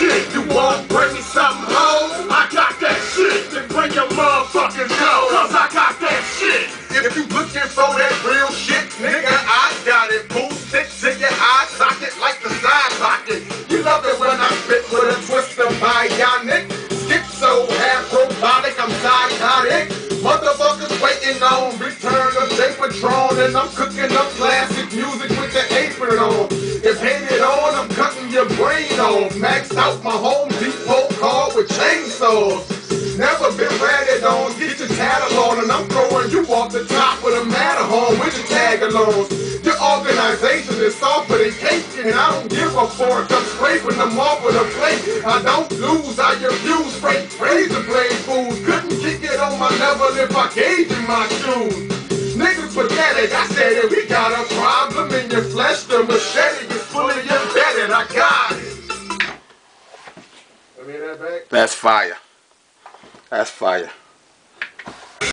shit. You want bring me something home? I got that shit. Then bring your motherfucking dough. Cause I got that shit. If you looking for that real shit, nigga, I got it. Move six in your eye socket like the side pocket. You love it when I spit with a twist of bionic. Schizo, half robotic, I'm psychotic. Motherfuckers waiting on return of Jaypahtron, and I'm cooking up classic music off. Maxed out my Home Depot car with chainsaws. Never been ratted on, get your tattle on, and I'm throwing you off the top of the Matterhorn with your tag alongs. Your organization is soft softer than cake, and I don't give a fork. I'm scraping them off with a plate. I don't lose, I abuse freight razor blade fools. Couldn't kick it on my level if I gave you my shoes. Niggas pathetic, I said it, we got a problem in your flesh. The machete is fully embedded, I got that back. That's fire. That's fire.